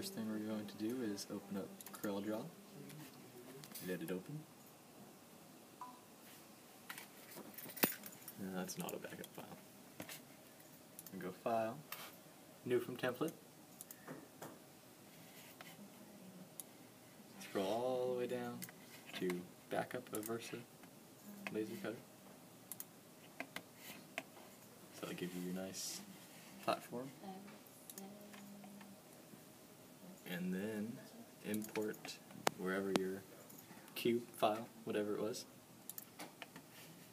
first thing we're going to do is open up CorelDRAW. Let it open. No, that's not a backup file. And go File, New from Template. Scroll all the way down to Backup of Versa Laser Cutter. So it'll give you your nice platform. And then import wherever your cube file, whatever it was.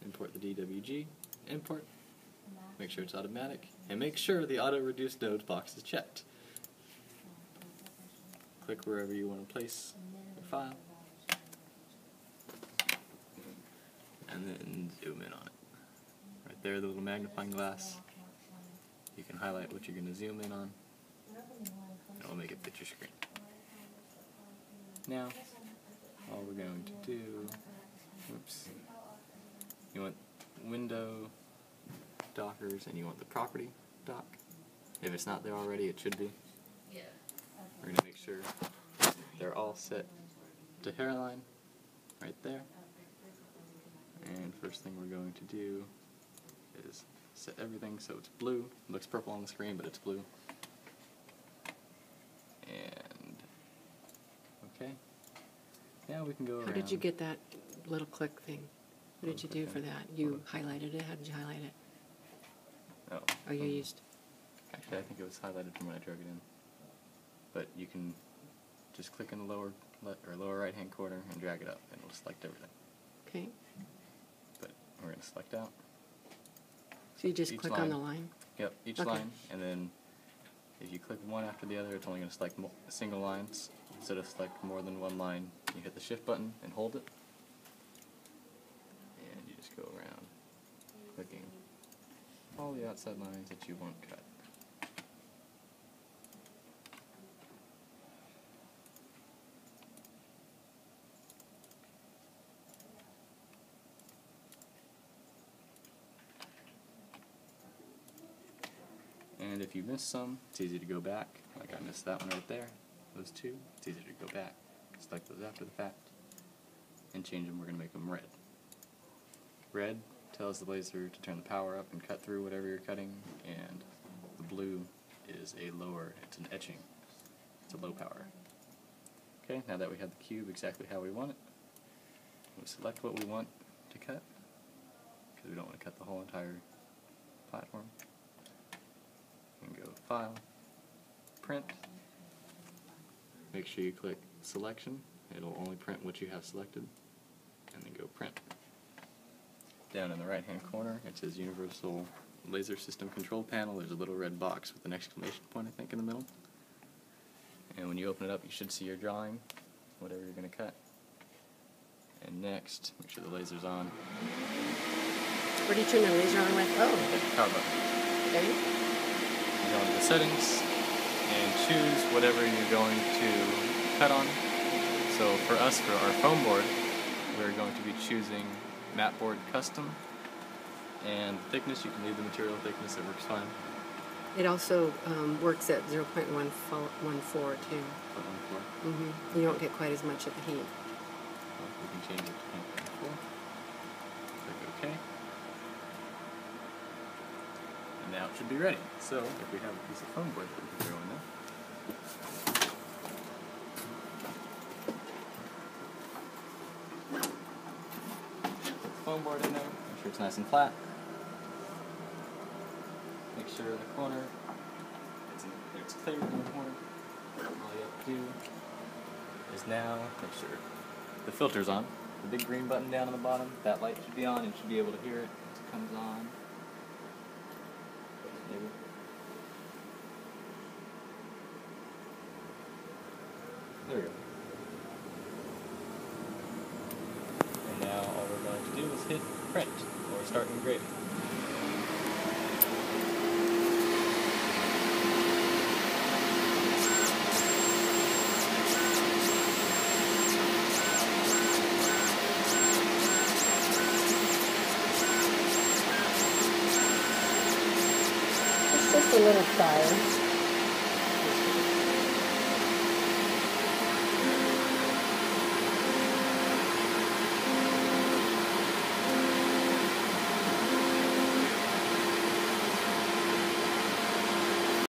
Import the DWG, import, make sure it's automatic, and make sure the auto reduce nodes box is checked. Click wherever you want to place your file, and then zoom in on it. Right there, the little magnifying glass. You can highlight what you're going to zoom in on, and it'll make it fit your screen. Now, all we're going to do, oops, you want window dockers and you want the property dock. If it's not there already, it should be. Yeah. We're going to make sure they're all set to hairline right there. And first thing we're going to do is set everything so it's blue. It looks purple on the screen, but it's blue. And okay. Now we can go around. How did you get that little click thing? What did you do for that? You highlighted it? How did you highlight it? Oh, Oh, you um, used, Actually, I think it was highlighted from when I drug it in. But you can just click in the lower le- or lower right hand corner and drag it up, and it'll select everything. okay. But we're going to select out. So you just Each click on the line? Yep, each Okay. line, and then if you click one after the other, it's only going to select single lines. Instead of select more than one line, you hit the shift button and hold it. And you just go around clicking all the outside lines that you want cut. And if you miss some, it's easy to go back. Like I missed that one right there. Those two. It's easy to go back. Select those after the fact. And change them. We're going to make them red. Red tells the laser to turn the power up and cut through whatever you're cutting. And the blue is a lower, it's an etching. It's a low power. Okay, now that we have the cube exactly how we want it, we select what we want to cut. Because we don't want to cut the whole entire platform File, Print. Make sure you click Selection. It'll only print what you have selected. And then go Print. Down in the right hand corner, it says Universal Laser System Control Panel. There's a little red box with an exclamation point, I think, in the middle. And when you open it up, you should see your drawing, whatever you're going to cut. And next, make sure the laser's on. What do you turn the laser on with? Oh, Hit the power button. okay. You go into the settings and choose whatever you're going to cut on. So for us, for our foam board, we're going to be choosing mat board custom. And thickness, you can leave the material thickness, it works fine. It also um, works at 0.14 too. Floor. hmm You don't get quite as much of the heat. Well, we can change it to 0.4. Click OK. And now it should be ready. So if we have a piece of foam board that we can throw in there. Put the foam board in there. Make sure it's nice and flat. Make sure the corner it's, in, it's clear in the corner. All you have to do is now make sure the filter's on. The big green button down on the bottom, that light should be on. You should be able to hear it as it comes on. Maybe. There we go. And now all we're going to do is hit print or start engraving. It's just a little fire.